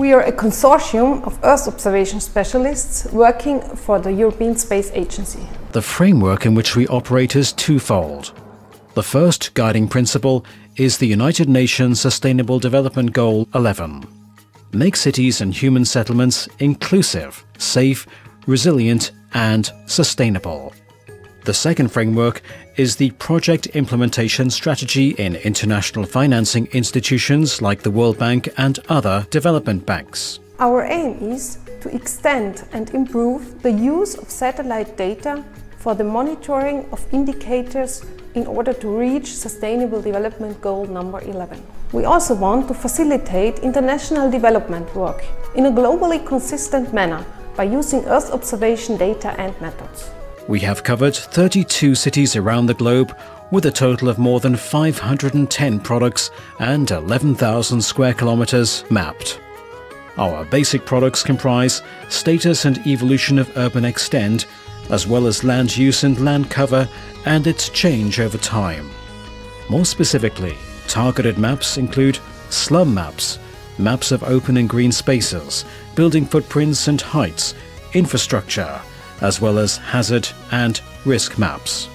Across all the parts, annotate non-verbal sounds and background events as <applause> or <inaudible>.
We are a consortium of Earth observation specialists working for the European Space Agency. The framework in which we operate is twofold. The first guiding principle is the United Nations Sustainable Development Goal 11. Make cities and human settlements inclusive, safe, resilient and sustainable. The second framework is the Project Implementation Strategy in international financing institutions like the World Bank and other development banks. Our aim is to extend and improve the use of satellite data for the monitoring of indicators in order to reach Sustainable Development Goal number 11. We also want to facilitate international development work in a globally consistent manner by using Earth observation data and methods. We have covered 32 cities around the globe with a total of more than 510 products and 11,000 square kilometers mapped. Our basic products comprise status and evolution of urban extent, as well as land use and land cover and its change over time. More specifically, targeted maps include slum maps, maps of open and green spaces, building footprints and heights, infrastructure, as well as hazard and risk maps.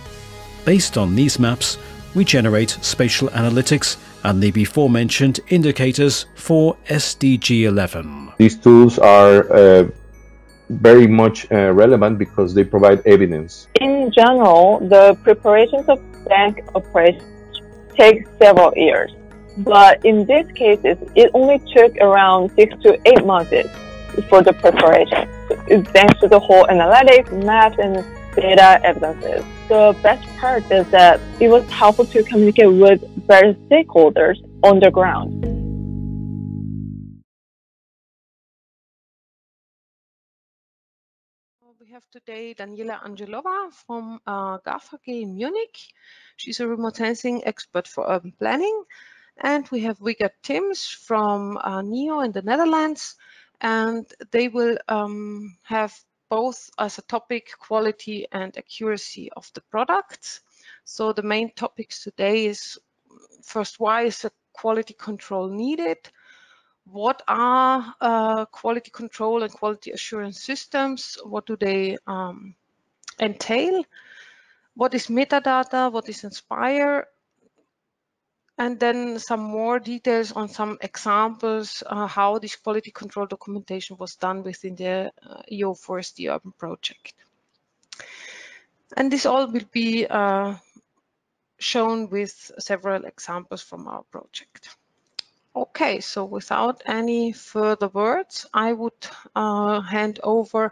Based on these maps, we generate spatial analytics and the before mentioned indicators for SDG 11. These tools are uh, very much uh, relevant because they provide evidence. In general, the preparations of bank operations take several years. But in this case, it only took around six to eight months for the preparation. Thanks to the whole analytics, maps, and data evidences. The best part is that it was helpful to communicate with various stakeholders on the ground. We have today Daniela Angelova from uh, GAF AG in Munich. She's a remote sensing expert for urban planning. And we have Wigger Tims from uh, NEO in the Netherlands and they will um, have both as a topic quality and accuracy of the products. So the main topics today is first, why is a quality control needed? What are uh, quality control and quality assurance systems? What do they um, entail? What is metadata? What is Inspire? And then some more details on some examples uh, how this quality control documentation was done within the uh, EO4SD Urban project. And this all will be uh, shown with several examples from our project. Okay, so without any further words, I would uh, hand over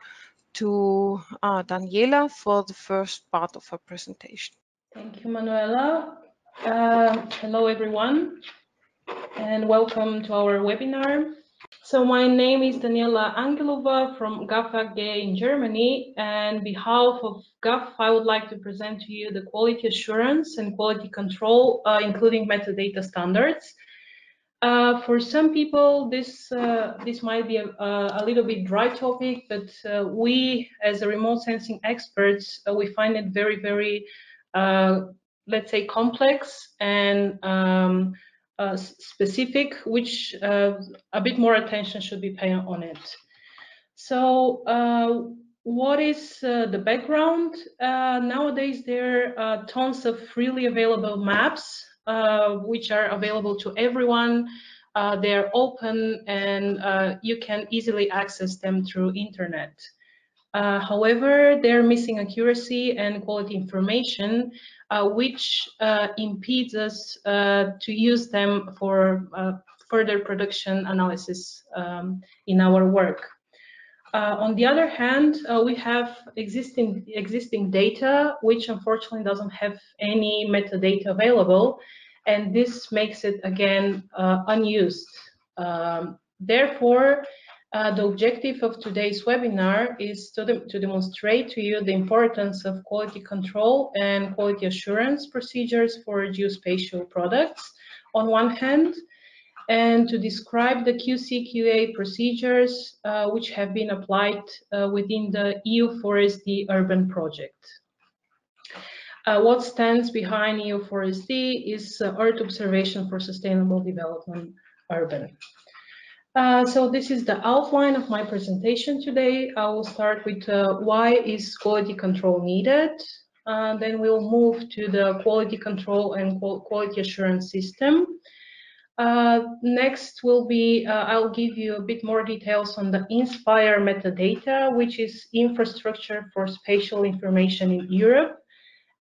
to uh, Daniela for the first part of her presentation. Thank you, Manuela. Uh, hello, everyone, and welcome to our webinar. So my name is Daniela Angelova from GAF AG in Germany, and on behalf of GAF, I would like to present to you the quality assurance and quality control, uh, including metadata standards. Uh, for some people, this uh, this might be a, a, little bit dry topic, but uh, we, as a remote sensing experts, uh, we find it very, very let's say, complex and um, uh, specific, which uh, a bit more attention should be paid on it. So uh, what is uh, the background? Uh, nowadays, there are tons of freely available maps, uh, which are available to everyone. they're open and you can easily access them through internet. Uh, however, they're missing accuracy and quality information, uh, which uh, impedes us uh, to use them for uh, further production analysis um, in our work. Uh, on the other hand, we have existing existing data, which unfortunately doesn't have any metadata available, and this makes it again unused. Um, therefore, uh, the objective of today's webinar is to, de to, demonstrate to you the importance of quality control and quality assurance procedures for geospatial products on one hand, and to describe the QC/QA procedures uh, which have been applied uh, within the EO4SD Urban project. Uh, what stands behind EO4SD is uh, Earth Observation for Sustainable Development Urban. Uh, so this is the outline of my presentation today. I will start with uh, why is quality control needed. Uh, then we'll move to the quality control and quality assurance system. Uh, next will be, uh, I'll give you a bit more details on the INSPIRE metadata, which is infrastructure for spatial information in Europe.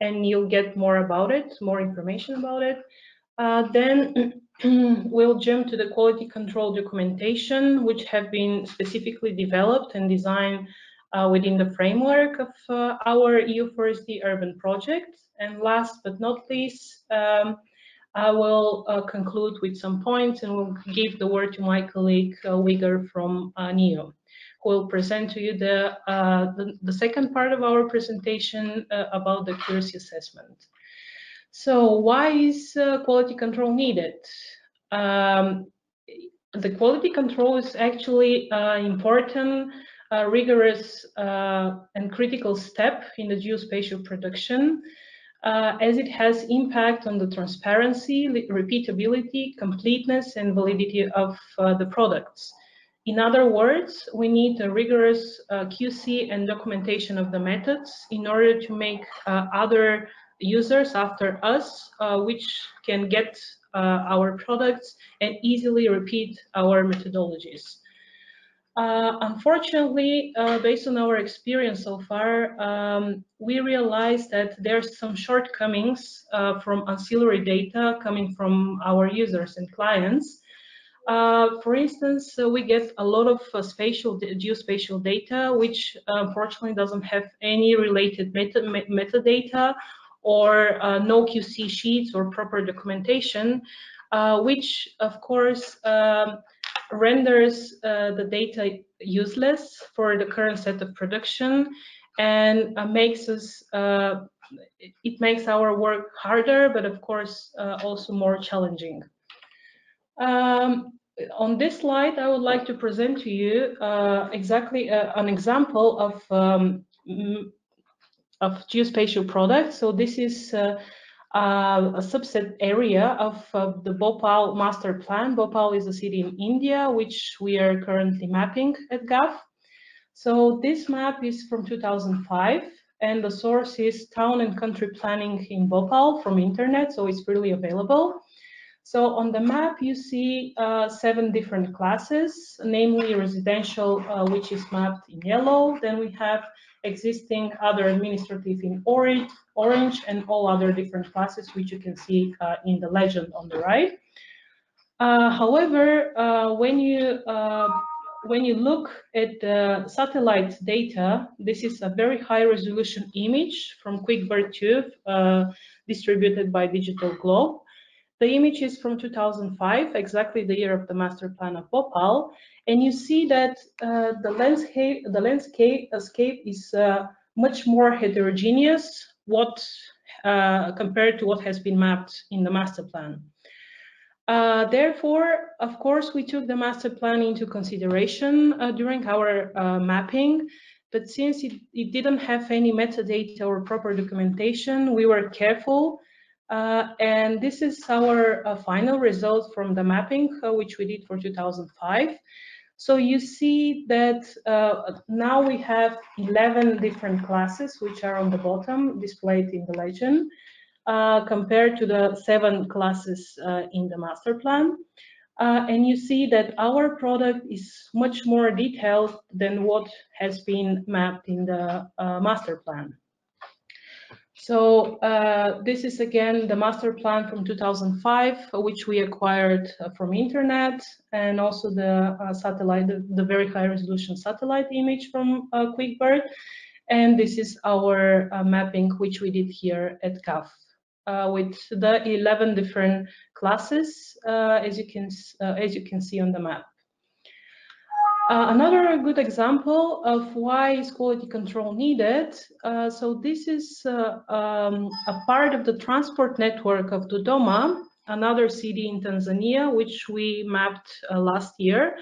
And you'll get more about it, more information about it. Uh, then we'll jump to the quality control documentation, which have been specifically developed and designed uh, within the framework of uh, our EO4SD urban project. And last but not least, um, I will uh, conclude with some points and will give the word to my colleague uh, from uh, NEO, who will present to you the, uh, the, the, second part of our presentation uh, about the accuracy assessment. So why is uh, quality control needed? Um, the quality control is actually an important, rigorous and critical step in the geospatial production uh, as it has impact on the transparency, repeatability, completeness, and validity of uh, the products. In other words, we need a rigorous uh, QC and documentation of the methods in order to make uh, other users after us, uh, which can get uh, our products and easily repeat our methodologies. Uh, unfortunately, uh, based on our experience so far, um, we realized that there's some shortcomings uh, from ancillary data coming from our users and clients. Uh, for instance, we get a lot of spatial geospatial data, which unfortunately doesn't have any related meta metadata or no QC sheets or proper documentation, which of course um, renders uh, the data useless for the current set of production and uh, makes us uh, it makes our work harder but of course uh, also more challenging. Um, on this slide i would like to present to you uh, exactly uh, an example of um, of geospatial products so this is uh, a subset area of uh, the Bhopal master plan. Bhopal is a city in India, which we are currently mapping at GAF. So this map is from 2005 and the source is town and country planning in Bhopal from internet, so it's freely available. So on the map, you see uh, seven different classes, namely residential, uh, which is mapped in yellow. Then we have existing other administrative in orange, orange and all other different classes, which you can see uh, in the legend on the right. Uh, however, uh, when you uh, when you look at the satellite data, this is a very high resolution image from QuickBird 2 uh, distributed by Digital Globe. The image is from 2005, exactly the year of the master plan of Bhopal, and you see that uh, the landscape the landscape escape is uh, much more heterogeneous what uh, compared to what has been mapped in the master plan. Uh, therefore, of course, we took the master plan into consideration uh, during our uh, mapping, but since it, it, didn't have any metadata or proper documentation, we were careful. Uh, and this is our uh, final result from the mapping, which we did for 2005. So you see that uh, now we have 11 different classes, which are on the bottom displayed in the legend, uh, compared to the seven classes uh, in the master plan. Uh, and you see that our product is much more detailed than what has been mapped in the uh, master plan. So uh, this is again the master plan from 2005, which we acquired uh, from internet, and also the uh, satellite, the, the, very high resolution satellite image from uh, QuickBird. And this is our uh, mapping, which we did here at GAF. Uh, with the 11 different classes, as you can as you can see on the map. Uh, another good example of why is quality control needed. Uh, so this is uh, um, a part of the transport network of Dodoma, another city in Tanzania, which we mapped uh, last year.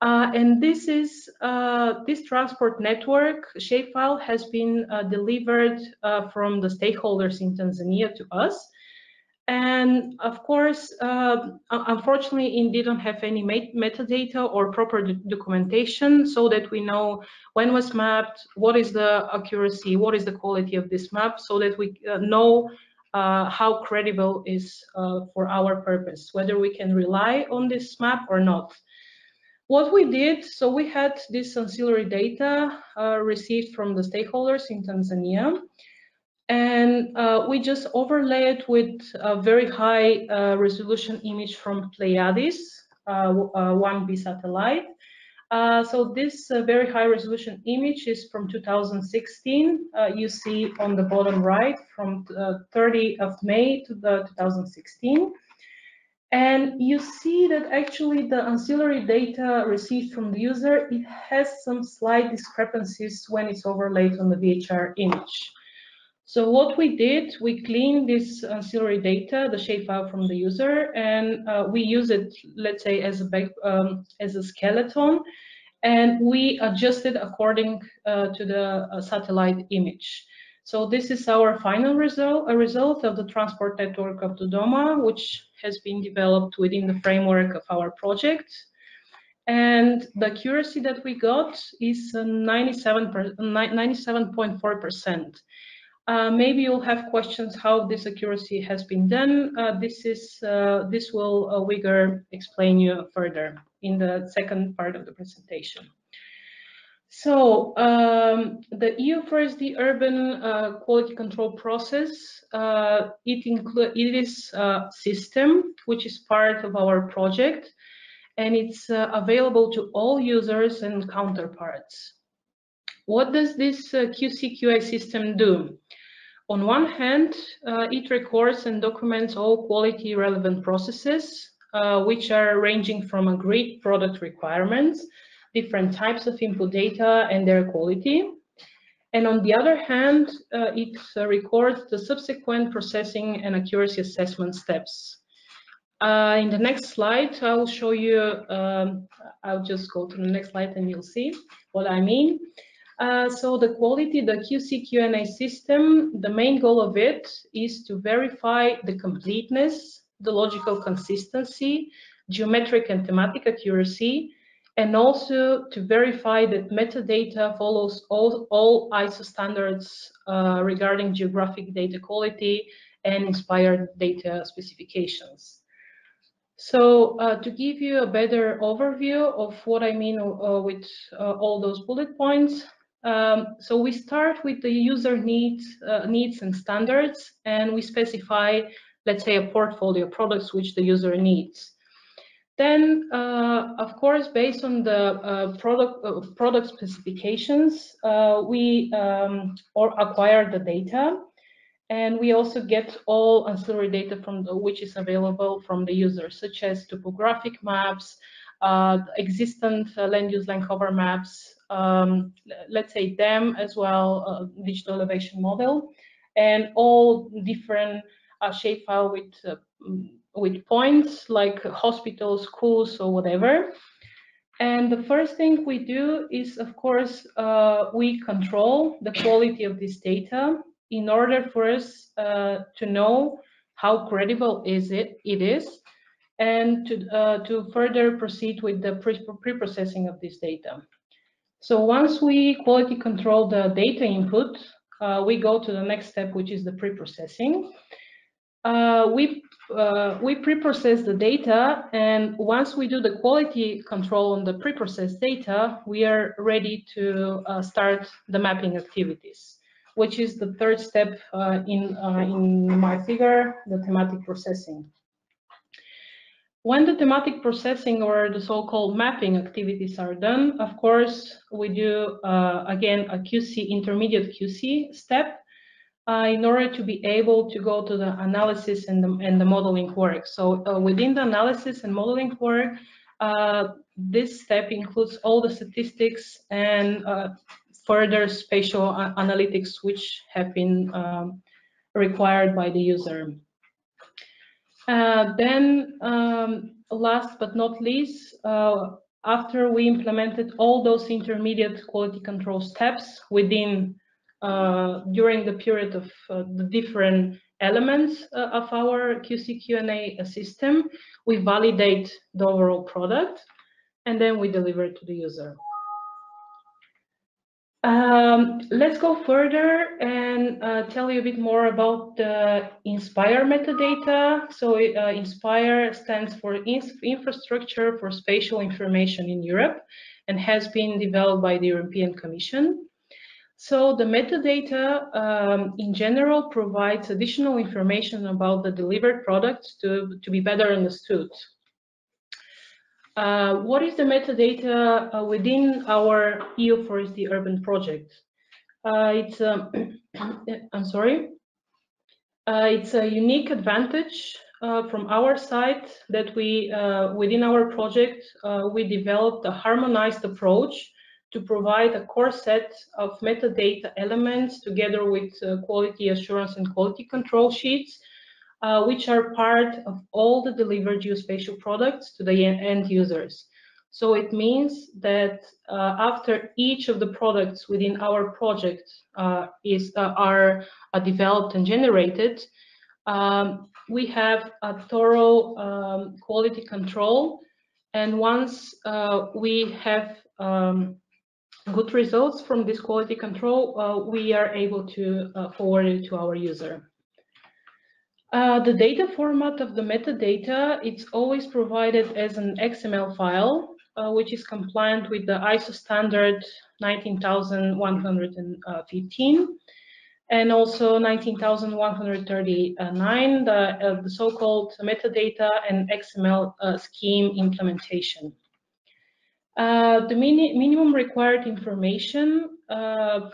Uh, and this is uh, this transport network shapefile has been delivered from the stakeholders in Tanzania to us. And of course, uh, unfortunately, it didn't have any metadata or proper documentation so that we know when was mapped, what is the accuracy, what is the quality of this map, so that we uh, know uh, how credible is uh, for our purpose, whether we can rely on this map or not. What we did, so we had this ancillary data uh, received from the stakeholders in Tanzania, and uh, we just overlay it with a very high uh, resolution image from Pleiades, uh, 1B uh, satellite. Uh, so this uh, very high resolution image is from 2016. you see on the bottom right from 30 of May to the 2016. And you see that actually the ancillary data received from the user, it has some slight discrepancies when it's overlaid on the VHR image. So what we did, we cleaned this ancillary data, the shapefile from the user, and uh, we use it, let's say, as a back, um, as a skeleton, and we adjusted according uh, to the uh, satellite image. So this is our final result, a result of the transport network of Dodoma, which has been developed within the framework of our project. And the accuracy that we got is 97.4%. Uh, maybe you'll have questions how this accuracy has been done. Uh, this is uh, this will uh, explain you further in the second part of the presentation. So um, the EO4SD urban uh, quality control process, uh, it, include, it is a system which is part of our project and it's available to all users and counterparts. What does this QC-QA system do? On one hand, uh, it records and documents all quality relevant processes, uh, which are ranging from agreed product requirements, different types of input data and their quality. And on the other hand, uh, it uh, records the subsequent processing and accuracy assessment steps. Uh, in the next slide, I'll show you, um, I'll just go to the next slide and you'll see what I mean. Uh, so the quality, the QC Q&A system, the main goal of it is to verify the completeness, the logical consistency, geometric and thematic accuracy, and also to verify that metadata follows all, all ISO standards uh, regarding geographic data quality and INSPIRE data specifications. So uh, to give you a better overview of what I mean uh, with uh, all those bullet points, um, so we start with the user needs, uh, needs and standards, and we specify, let's say, a portfolio of products which the user needs. Then, uh, of course, based on the uh, product uh, product specifications, uh, we um, or acquire the data, and we also get all ancillary data from the, which is available from the user, such as topographic maps, uh, existent land use land cover maps, um, let's say them as well, uh, digital elevation model, and all different uh, shapefile with uh, with points like hospitals, schools, or whatever. And the first thing we do is, of course, uh, we control the quality of this data in order for us uh, to know how credible is it, it is, and to, uh, to further proceed with the pre-processing of this data. So once we quality control the data input, uh, we go to the next step, which is the pre-processing. Uh, we uh, we pre-process the data, and once we do the quality control on the pre-processed data, we are ready to uh, start the mapping activities, which is the third step uh, in uh, in my figure, the thematic processing. When the thematic processing or the so-called mapping activities are done, of course, we do, uh, again, a QC, intermediate QC step uh, in order to be able to go to the analysis and the, and the modeling work. So uh, within the analysis and modeling work, uh, this step includes all the statistics and uh, further spatial analytics which have been um, required by the user. Uh, then, um, last but not least, uh, after we implemented all those intermediate quality control steps within uh, during the period of uh, the different elements uh, of our QC Q&A system. We validate the overall product, and then we deliver it to the user. Um, let's go further and uh, tell you a bit more about the INSPIRE metadata. So uh, INSPIRE stands for Infrastructure for Spatial Information in Europe and has been developed by the European Commission. So the metadata um, in general provides additional information about the delivered product to, to be better understood. Uh, what is the metadata uh, within our EO4SD Urban project? Uh, it's um, <coughs> I'm sorry. Uh, it's a unique advantage uh, from our side that we within our project we developed a harmonized approach to provide a core set of metadata elements together with quality assurance and quality control sheets uh, which are part of all the delivered geospatial products to the end users. So it means that uh, after each of the products within our project uh, is uh, are developed and generated, um, we have a thorough um, quality control. And once uh, we have um, good results from this quality control, uh, we are able to forward it to our user. Uh, the data format of the metadata, it's always provided as an XML file, uh, which is compliant with the ISO standard 19115 and also 19139, the, uh, the so-called metadata and XML uh, scheme implementation. Uh, the mini minimum required information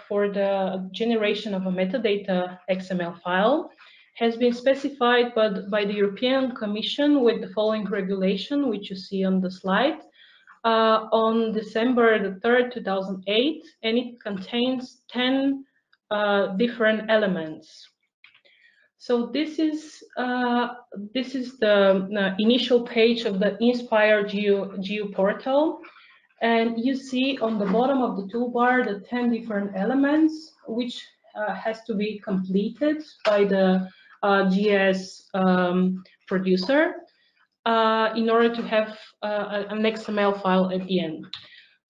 for the generation of a metadata XML file has been specified by, by the European Commission with the following regulation, which you see on the slide, uh, on December the 3rd, 2008, and it contains 10 uh, different elements. So this is uh, this is the initial page of the INSPIRE Geo, Geo portal, and you see on the bottom of the toolbar the 10 different elements which uh, has to be completed by the GS um, producer uh, in order to have uh, an XML file at the end.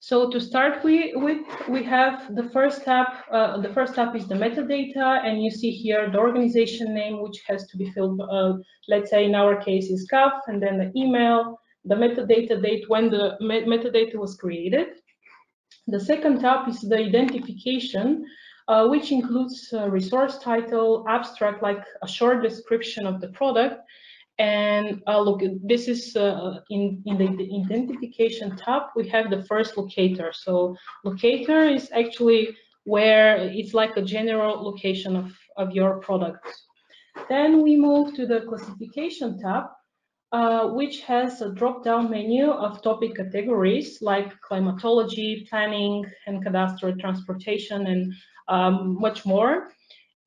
So to start we, with, we have the first tab. Uh, the first tab is the metadata, and you see here the organization name, which has to be filled. Uh, let's say in our case is GAF, and then the email, the metadata date when the metadata was created. The second tab is the identification, uh, which includes resource title, abstract, like a short description of the product. And uh, look, this is uh, in, in the, the, identification tab, we have the first locator. So locator is actually where it's like a general location of, of your product. Then we move to the classification tab, uh, which has a drop-down menu of topic categories like climatology, planning, and cadastral transportation, and um, much more.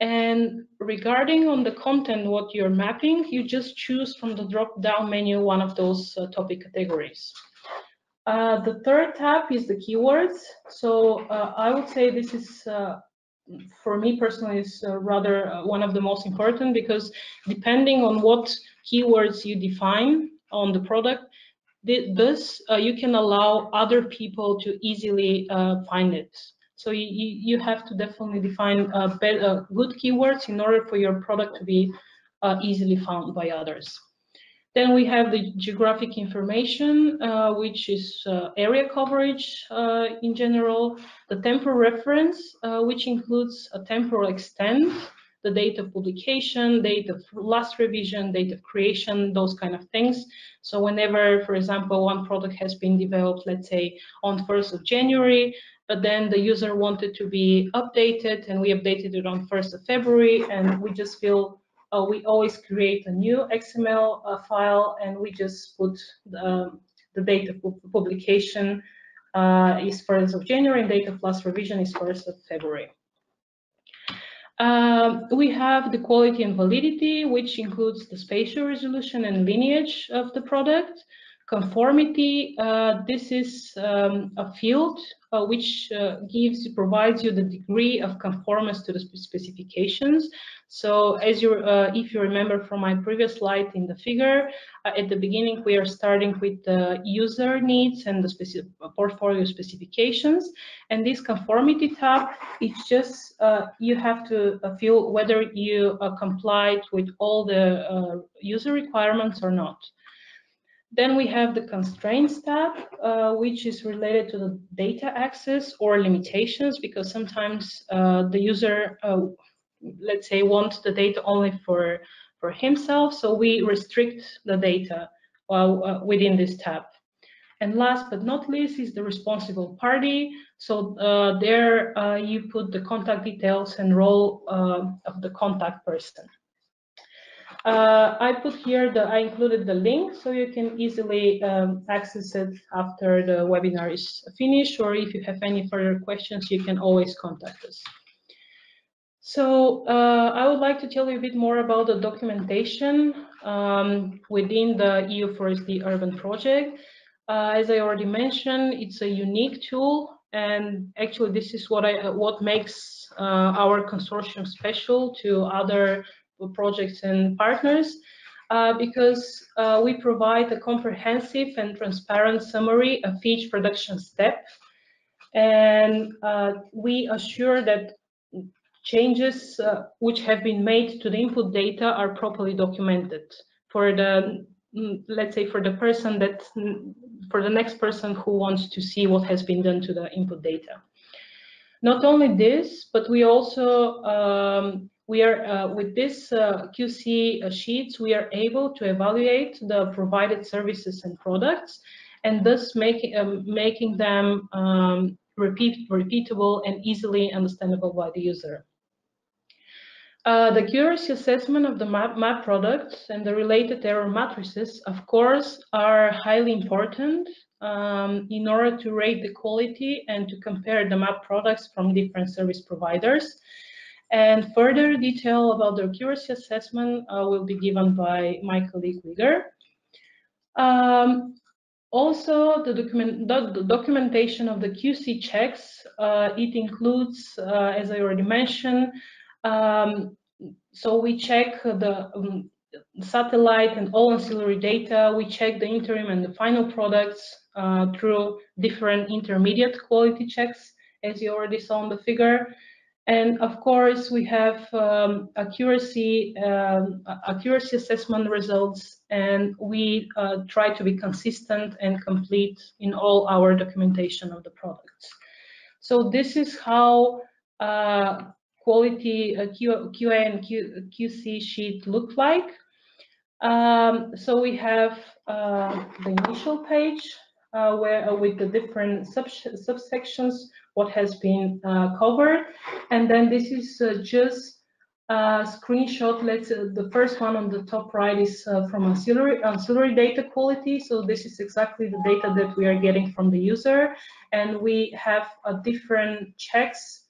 And regarding on the content, what you're mapping, you just choose from the drop-down menu one of those uh, topic categories. Uh, the third tab is the keywords. So uh, I would say this is, uh, for me personally, is uh, rather uh, one of the most important because depending on what keywords you define on the product, this you can allow other people to easily find it. So you, you have to definitely define uh, better, good keywords in order for your product to be uh, easily found by others. Then we have the geographic information, uh, which is uh, area coverage uh, in general, the temporal reference, uh, which includes a temporal extent, the date of publication, date of last revision, date of creation, those kind of things. So whenever, for example, one product has been developed, let's say on 1st of January, but then the user wanted to be updated and we updated it on 1st of February and we just feel uh, we always create a new XML uh, file and we just put the, the date of publication uh, is 1st of January and data plus revision is 1st of February. Um, we have the quality and validity, which includes the spatial resolution and lineage of the product, Conformity, uh, this is um, a field uh, which uh, gives provides you the degree of conformance to the specifications. So as you, if you remember from my previous slide in the figure, at the beginning we are starting with the user needs and the specific portfolio specifications. And this conformity tab, it's just you have to feel whether you complied with all the user requirements or not. Then we have the constraints tab, uh, which is related to the data access or limitations, because sometimes uh, the user, uh, let's say, wants the data only for, for himself, so we restrict the data uh, within this tab. And last but not least is the responsible party. So uh, there uh, you put the contact details and role of the contact person. Uh, I put here the, I included the link so you can easily um, access it after the webinar is finished or if you have any further questions, you can always contact us. So uh, I would like to tell you a bit more about the documentation um, within the EO4SD Urban project. Uh, as I already mentioned, it's a unique tool and actually this is what I what makes uh, our consortium special to other projects and partners uh, because uh, we provide a comprehensive and transparent summary of each production step. And uh, we assure that changes uh, which have been made to the input data are properly documented for the, mm, let's say, for the person that, for the next person who wants to see what has been done to the input data. Not only this, but we also um, we are uh, with this uh, QC uh, sheets, we are able to evaluate the provided services and products, and thus make, um, making them um, repeat, repeatable and easily understandable by the user. Uh, the accuracy assessment of the map, map products and the related error matrices, of course, are highly important um, in order to rate the quality and to compare the map products from different service providers. And further detail about the accuracy assessment uh, will be given by my colleague Wigger. Um, also, the, document, the, documentation of the QC checks, uh, it includes, uh, as I already mentioned, um, so we check the um, satellite and all ancillary data. We check the interim and the final products uh, through different intermediate quality checks, as you already saw in the figure. And of course, we have um, accuracy, um, accuracy assessment results, and we uh, try to be consistent and complete in all our documentation of the products. So this is how uh, quality uh, Q, QA and Q, QC sheet look like. Um, so we have uh, the initial page uh, where uh, with the different sub subsections what has been uh, covered. And then this is uh, just a screenshot. Let's uh, the first one on the top right is uh, from ancillary, ancillary data quality. So this is exactly the data that we are getting from the user. And we have different checks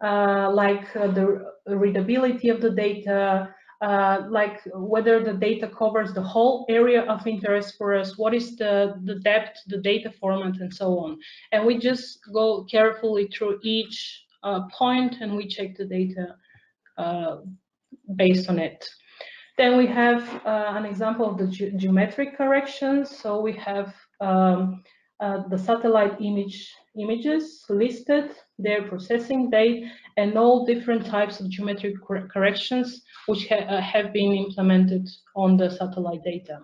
like the readability of the data, uh, like whether the data covers the whole area of interest for us, what is the, the depth, the data format, and so on. And we just go carefully through each uh, point and we check the data uh, based on it. Then we have uh, an example of the ge geometric corrections. So we have um, uh, the satellite image images listed, their processing date, and all different types of geometric cor corrections which ha uh, have been implemented on the satellite data.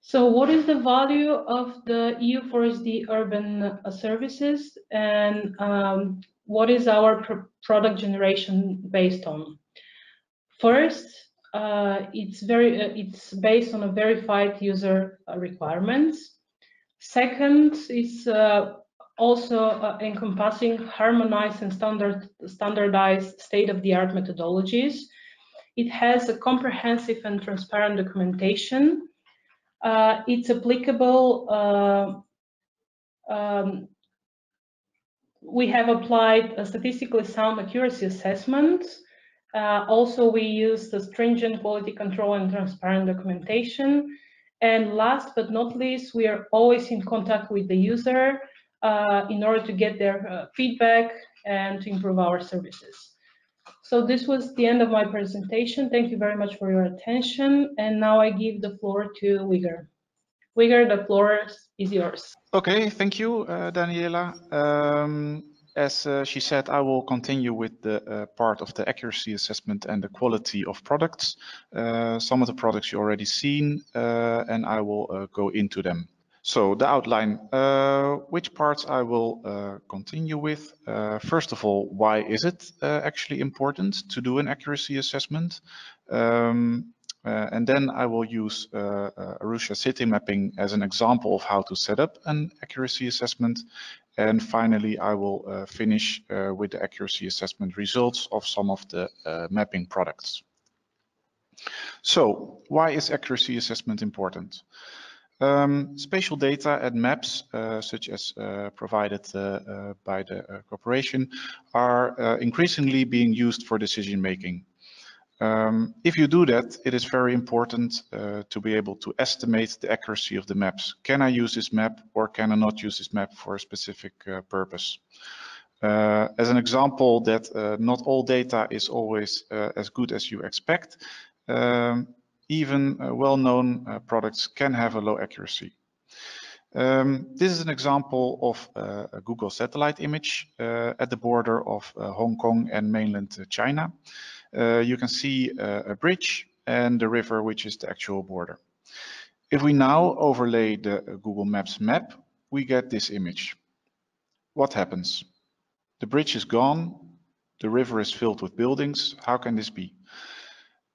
So what is the value of the EO4SD urban uh, services and um, what is our pr product generation based on? First, uh, it's very uh, it's based on a verified user uh, requirements. Second is uh, also uh, encompassing harmonized and standard, standardized state-of-the-art methodologies. It has a comprehensive and transparent documentation. Uh, it's applicable. Uh, um, we have applied a statistically sound accuracy assessment. Uh, also, we use the stringent quality control and transparent documentation. And last but not least, we are always in contact with the user uh, in order to get their uh, feedback and to improve our services. So this was the end of my presentation. Thank you very much for your attention. And now I give the floor to Wigger. Wigger, the floor is yours. Okay, thank you, uh, Daniela. Um, as uh, she said, I will continue with the uh, part of the accuracy assessment and the quality of products. Uh, some of the products you already seen, uh, and I will go into them. So the outline, uh, which parts I will continue with. first of all, why is it actually important to do an accuracy assessment? Um, uh, and then I will use uh, uh, Arusha city mapping as an example of how to set up an accuracy assessment. And finally, I will uh, finish uh, with the accuracy assessment results of some of the uh, mapping products. So why is accuracy assessment important? Um, spatial data and maps, such as provided by the corporation, are increasingly being used for decision making. Um, if you do that, it is very important uh, to be able to estimate the accuracy of the maps. Can I use this map or can I not use this map for a specific uh, purpose? Uh, as an example that uh, not all data is always uh, as good as you expect, um, even uh, well-known products can have a low accuracy. Um, this is an example of a Google satellite image at the border of Hong Kong and mainland China. Uh, you can see uh, a bridge and the river, which is the actual border. If we now overlay the Google Maps map, we get this image. What happens? The bridge is gone, the river is filled with buildings. How can this be?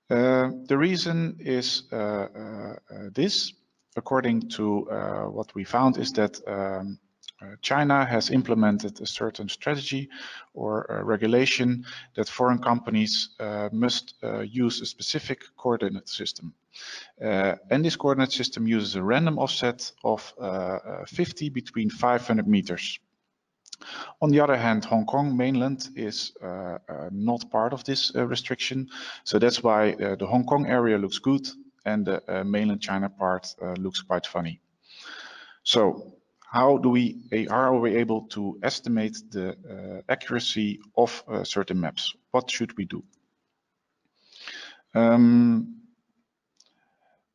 Uh, the reason is uh, uh, this. According to what we found is that um, China has implemented a certain strategy or regulation that foreign companies uh, must uh, use a specific coordinate system. Uh, and this coordinate system uses a random offset of uh, 50 between 500 meters. On the other hand, Hong Kong mainland is uh, not part of this restriction. So that's why the Hong Kong area looks good and the mainland China part looks quite funny. So how do we are we able to estimate the uh, accuracy of uh, certain maps? What should we do? Um,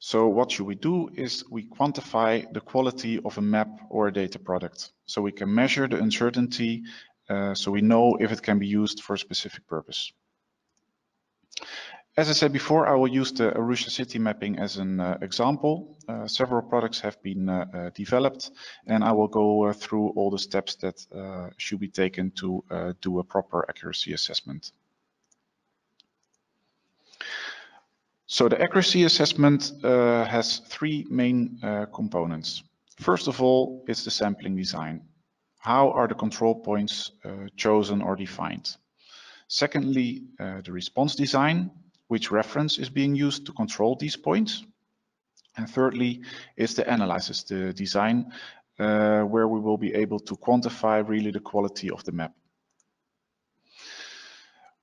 so what should we do is we quantify the quality of a map or a data product. So we can measure the uncertainty uh, so we know if it can be used for a specific purpose. As I said before, I will use the Arusha city mapping as an uh, example. Uh, several products have been uh, uh developed and I will go uh, through all the steps that uh, should be taken to do a proper accuracy assessment. So the accuracy assessment uh, has three main uh, components. First of all, it's the sampling design. How are the control points uh, chosen or defined? Secondly, the response design which reference is being used to control these points. And thirdly is the analysis, the design, uh, where we will be able to quantify really the quality of the map.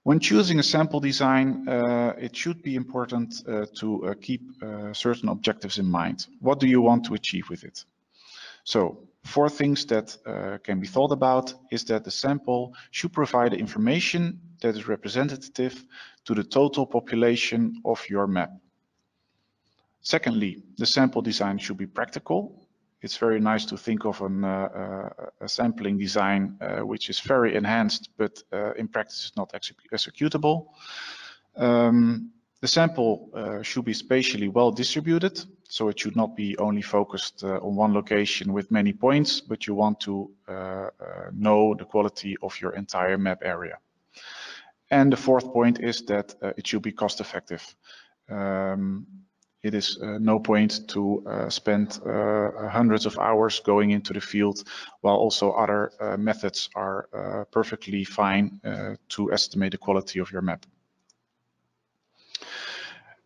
When choosing a sample design, uh, it should be important uh, to uh, keep uh, certain objectives in mind. What do you want to achieve with it? So four things that uh, can be thought about is that the sample should provide information that is representative to the total population of your map. Secondly, the sample design should be practical. It's very nice to think of an, uh, uh, a sampling design uh, which is very enhanced, but uh, in practice is not executable. Um, the sample uh, should be spatially well distributed, so it should not be only focused uh, on one location with many points, but you want to know the quality of your entire map area. And the fourth point is that uh, it should be cost effective. Um, it is uh, no point to uh, spend uh, hundreds of hours going into the field while also other uh, methods are uh, perfectly fine to estimate the quality of your map.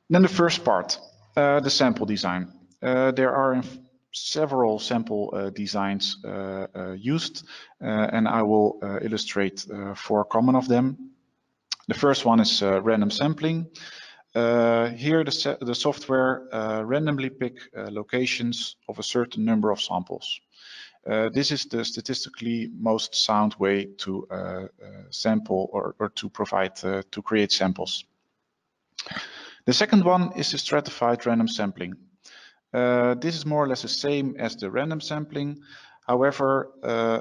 Then the first part, the sample design. there are several sample designs used and I will illustrate four common of them. The first one is uh, random sampling. Uh, here, the, the software uh, randomly pick uh, locations of a certain number of samples. Uh, this is the statistically most sound way to uh, uh, sample or, or, to provide to create samples. The second one is the stratified random sampling. this is more or less the same as the random sampling. However,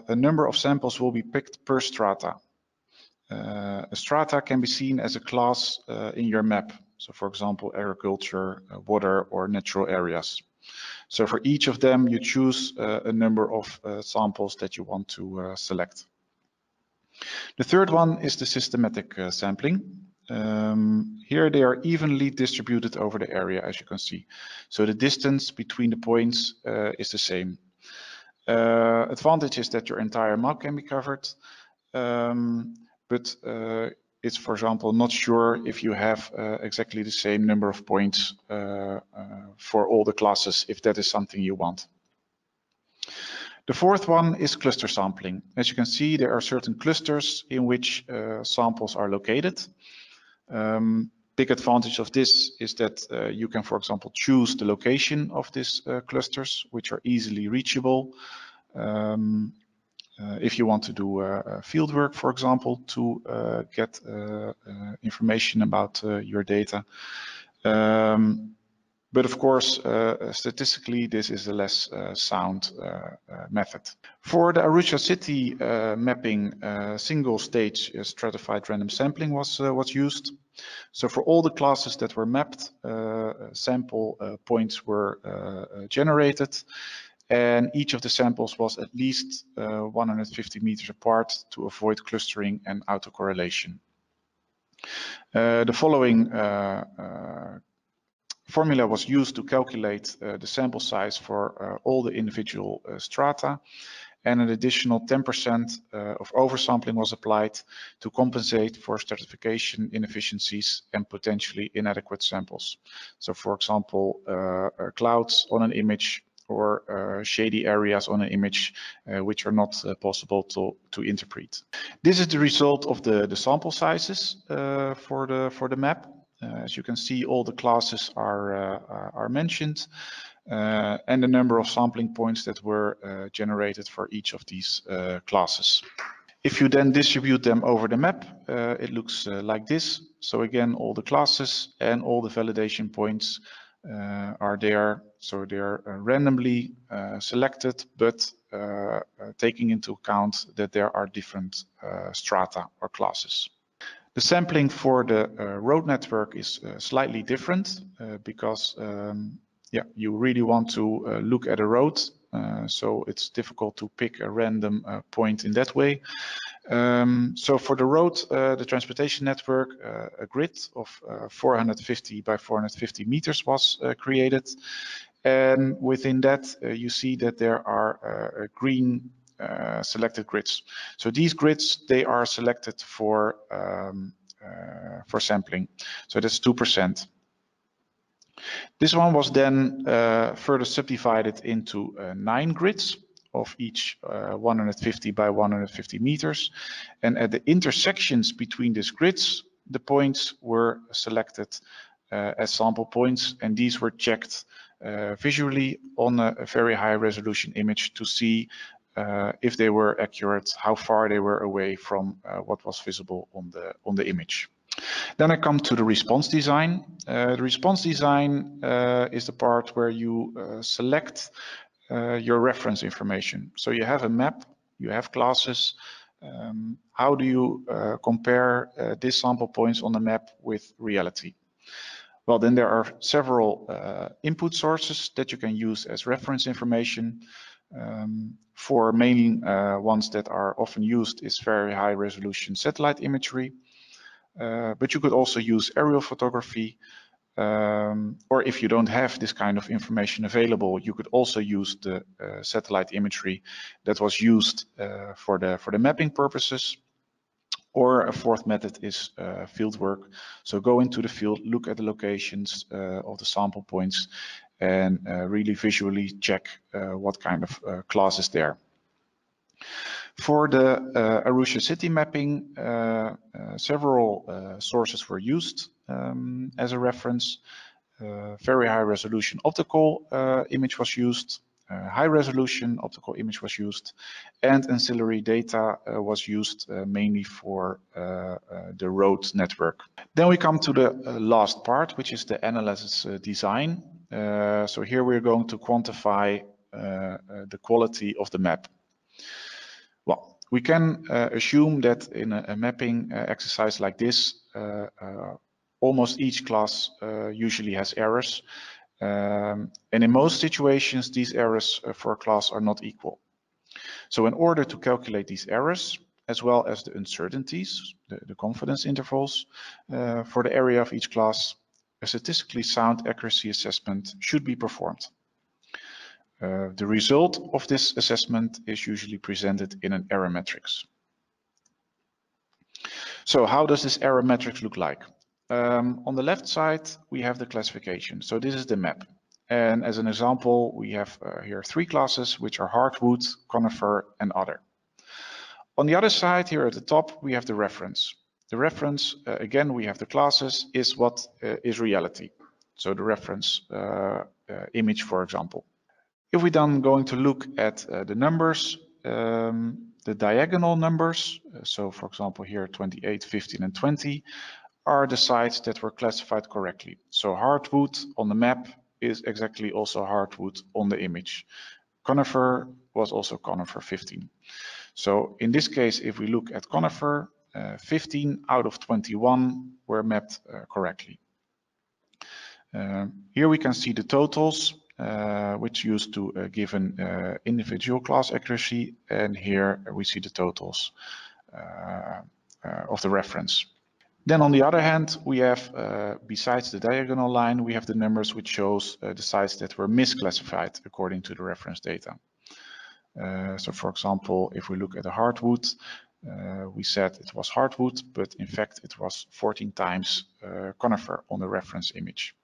a number of samples will be picked per strata. A strata can be seen as a class in your map. So for example, agriculture, uh, water, or natural areas. So for each of them, you choose a number of samples that you want to select. The third one is the systematic sampling. Um, here they are evenly distributed over the area, as you can see. So the distance between the points uh, is the same. Uh, advantage is that your entire map can be covered. Um, but uh, it's, for example, not sure if you have uh, exactly the same number of points uh, for all the classes, if that is something you want. The fourth one is cluster sampling. As you can see, there are certain clusters in which uh, samples are located. Um, big advantage of this is that uh, you can, for example, choose the location of these uh, clusters, which are easily reachable. Um, uh, Uh, if you want to do uh, uh, field work, for example, to uh, get uh, information about your data. Um, but of course, uh, statistically, this is a less uh, sound uh, method. For the Arusha city mapping, single stage stratified random sampling was, was used. So for all the classes that were mapped, sample points were generated and each of the samples was at least uh, 150 meters apart to avoid clustering and autocorrelation. Uh, the following uh, uh formula was used to calculate uh, the sample size for uh, all the individual strata and an additional 10% of oversampling was applied to compensate for stratification inefficiencies and potentially inadequate samples. So for example, clouds on an image or uh, shady areas on an image uh, which are not uh, possible to, to interpret. This is the result of the, the sample sizes for, the, for the map. as you can see, all the classes are, are mentioned. Uh, and the number of sampling points that were uh, generated for each of these uh, classes. If you then distribute them over the map, it looks like this. So again, all the classes and all the validation points uh, are there. So they're uh, randomly uh, selected, but taking into account that there are different strata or classes. The sampling for the road network is slightly different because um, yeah, you really want to uh, look at a road. Uh, so it's difficult to pick a random uh, point in that way. Um, so for the road, uh, the transportation network, uh, a grid of uh, 450 by 450 meters was created. And within that, you see that there are green selected grids. So these grids, they are selected for um, for sampling. So that's 2%. This one was then uh, further subdivided into uh, nine grids of each uh, 150 by 150 meters. And at the intersections between these grids, the points were selected uh, as sample points, and these were checked uh, visually on a, a, very high resolution image to see uh, if they were accurate, how far they were away from what was visible on the on the image. Then I come to the response design. Uh, the response design uh, is the part where you uh, select uh, your reference information. So you have a map, you have classes. Um, how do you uh, compare uh, these sample points on the map with reality? Well, then there are several input sources that you can use as reference information. Um, for main ones that are often used is very high resolution satellite imagery. Uh, but you could also use aerial photography. Um, or if you don't have this kind of information available, you could also use the uh, satellite imagery that was used uh, for the for the mapping purposes. Or a fourth method is uh, field work. So go into the field, look at the locations uh, of the sample points, and really visually check what kind of class is there. For the uh, Arusha city mapping, uh, uh, several uh, sources were used um, as a reference. Uh, very high resolution optical uh, image was used, high resolution optical image was used, and ancillary data was used mainly for the road network. Then we come to the last part, which is the analysis design. so here we're going to quantify the quality of the map. We can uh, assume that in a, a mapping uh, exercise like this, uh, uh almost each class uh, usually has errors. Um, and in most situations, these errors uh, for a class are not equal. So in order to calculate these errors, as well as the uncertainties, the, the confidence intervals for the area of each class, a statistically sound accuracy assessment should be performed. Uh, the result of this assessment is usually presented in an error matrix. So how does this error matrix look like? Um, on the left side, we have the classification. So this is the map. And as an example, we have uh, here three classes, which are hardwood, conifer, and other. On the other side, here at the top, we have the reference. The reference, uh, again, we have the classes, is what uh, is reality. So the reference uh, uh, image, for example. If we then going to look at uh, the numbers, um, the diagonal numbers, uh, so for example here 28, 15 and 20, are the sites that were classified correctly. So hardwood on the map is exactly also hardwood on the image. Conifer was also conifer 15. So in this case, if we look at conifer, uh, 15 out of 21 were mapped uh, correctly. Um, here we can see the totals uh, which used to uh, give an uh, individual class accuracy. And here we see the totals of the reference. Then on the other hand, we have, uh, besides the diagonal line, we have the numbers which shows uh, the sites that were misclassified according to the reference data. Uh, so for example, if we look at the hardwood, we said it was hardwood, but in fact it was 14 times conifer on the reference image.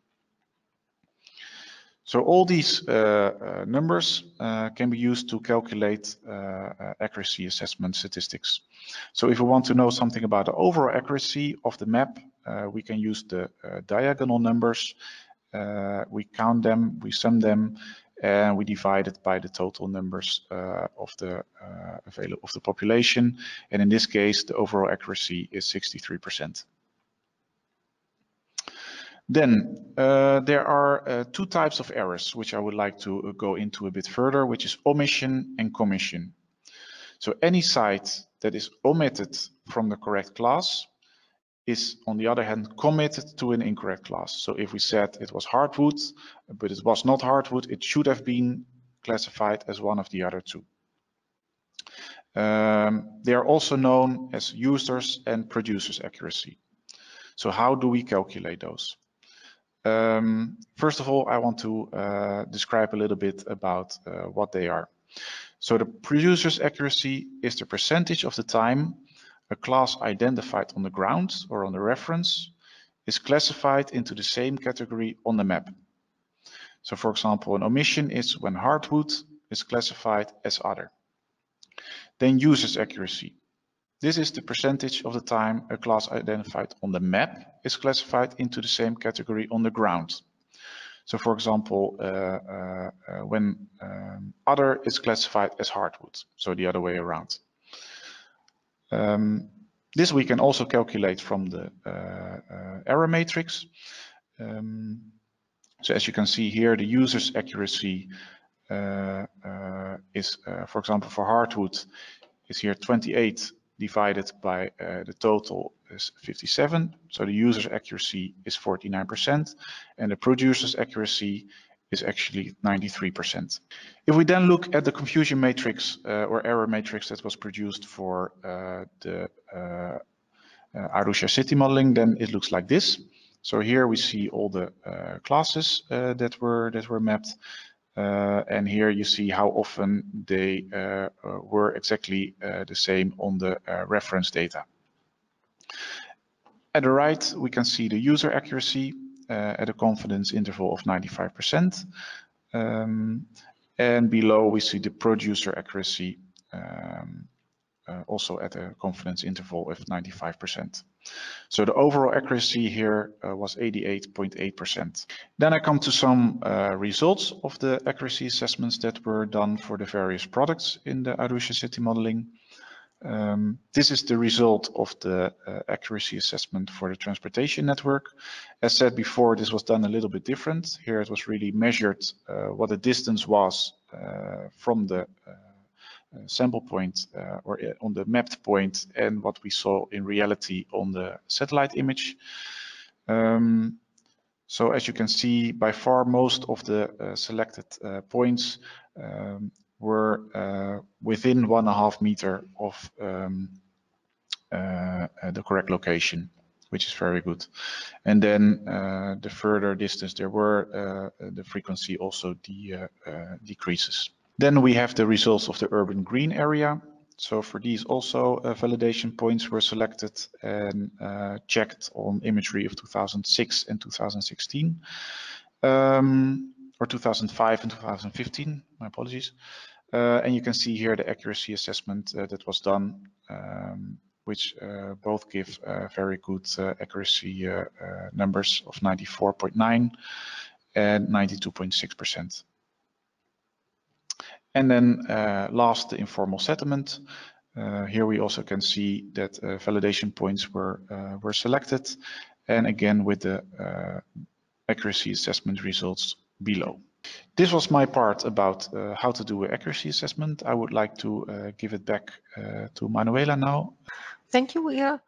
So all these uh, uh, numbers uh, can be used to calculate uh, uh, accuracy assessment statistics. So if we want to know something about the overall accuracy of the map, uh, we can use the diagonal numbers. we count them, we sum them, and we divide it by the total numbers of the available of the population. And in this case, the overall accuracy is 63%. Then uh, there are uh, two types of errors which I would like to uh, go into a bit further, which is omission and commission. So any site that is omitted from the correct class is on the other hand committed to an incorrect class. So if we said it was hardwood, but it was not hardwood, it should have been classified as one of the other two. Um, they are also known as users and producers accuracy. So how do we calculate those? Um, first of all, I want to uh, describe a little bit about uh, what they are. So the producer's accuracy is the percentage of the time a class identified on the ground or on the reference is classified into the same category on the map. So for example, an omission is when hardwood is classified as other. Then user's accuracy. This is the percentage of the time a class identified on the map is classified into the same category on the ground. So for example, uh, uh, uh, when um, other is classified as hardwood, so the other way around. Um, this we can also calculate from the uh, uh, error matrix. Um, so as you can see here, the user's accuracy uh, is, for example, for hardwood, is here 28 divided by uh, the total is 57. So the user's accuracy is 49% and the producer's accuracy is actually 93%. If we then look at the confusion matrix uh, or error matrix that was produced for uh, the uh, uh, Arusha city modeling, then it looks like this. So here we see all the uh, classes that were that were mapped uh, and here you see how often they uh, uh, were exactly the same on the reference data. At the right, we can see the user accuracy at a confidence interval of 95%. Um, and below we see the producer accuracy um, uh, also at a confidence interval of 95%. So the overall accuracy here uh, was 88.8%. Then I come to some uh, results of the accuracy assessments that were done for the various products in the Arusha city modeling. Um, this is the result of the uh, accuracy assessment for the transportation network. As said before, this was done a little bit different. Here it was really measured uh, what the distance was uh, from the uh, sample point uh, or on the mapped point and what we saw in reality on the satellite image. Um, so as you can see, by far most of the selected points um, were uh, within one and a half meter of um, uh, uh, the correct location, which is very good. And then uh, the further distance there were, uh, the frequency also de uh, decreases. Then we have the results of the urban green area. So for these also validation points were selected and checked on imagery of 2006 and 2016. Um, or 2005 and 2015, my apologies. Uh, and you can see here the accuracy assessment uh, that was done, um, which uh, both give uh, very good uh, accuracy uh, numbers of 94.9 and 92.6%. And then last, the informal settlement. here we also can see that validation points were, were selected and again with the accuracy assessment results below. This was my part about uh, how to do an accuracy assessment. I would like to uh, give it back uh, to Manuela now. Thank you, Will.